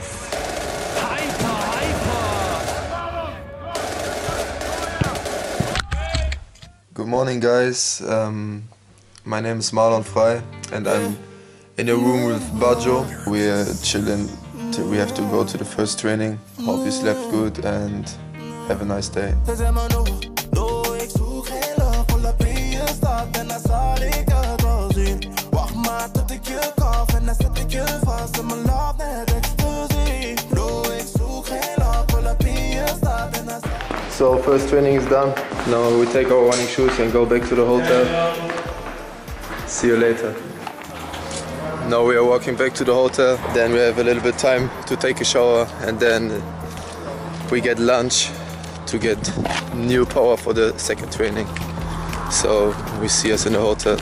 Hyper, hyper. Good morning, guys. Um, my name is Marlon Frey, and I'm in a room with Bajo. We're chilling. we have to go to the first training. Hope you slept good and have a nice day. So first training is done. Now we take our running shoes and go back to the hotel. See you later. Now we are walking back to the hotel. Then we have a little bit time to take a shower and then we get lunch to get new power for the second training. So we see us in the hotel.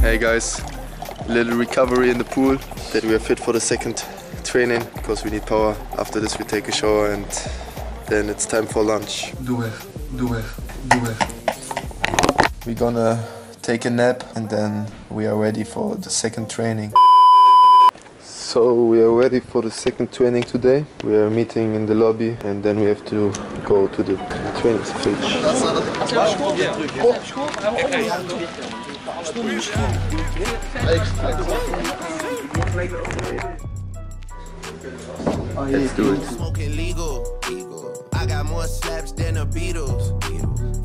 Hey guys, little recovery in the pool that we are fit for the second training because we need power. After this we take a shower and then it's time for lunch. Doe weg, doe weg, doe weg. We're gonna take a nap and then we are ready for the second training. So we are ready for the second training today. We are meeting in the lobby and then we have to go to the training stage. Let's do it. Smoking legal. I got more slaps than the Beatles.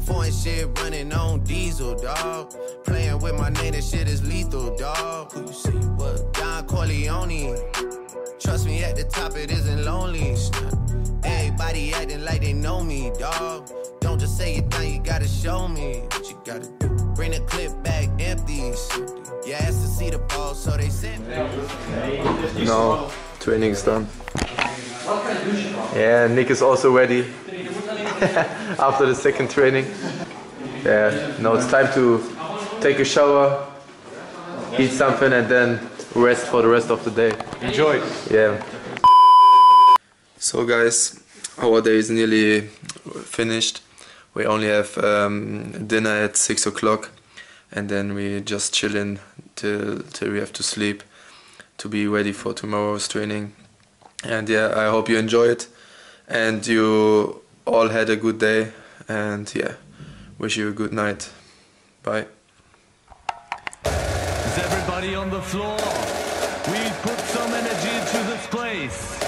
Foreign shit running on diesel, dog. Playing with my name, that shit is lethal, dog. Who you see? What? Don Corleone. Trust me, at the top it isn't lonely. Everybody acting like they know me, dog. Don't just say it down, you gotta show me what you gotta do. Bring the clip back empty. You asked to see the ball, so they sent me. Now training is done. Yeah, Nick is also ready after the second training. Yeah, now it's time to take a shower, eat something, and then rest for the rest of the day. Enjoy. Yeah. So guys, our day is nearly finished. We only have um, dinner at six o'clock, and then we just chilling till till we have to sleep to be ready for tomorrow's training. And yeah, I hope you enjoy it and you all had a good day. And yeah, wish you a good night. Bye. Is everybody on the floor? We put some energy into this place.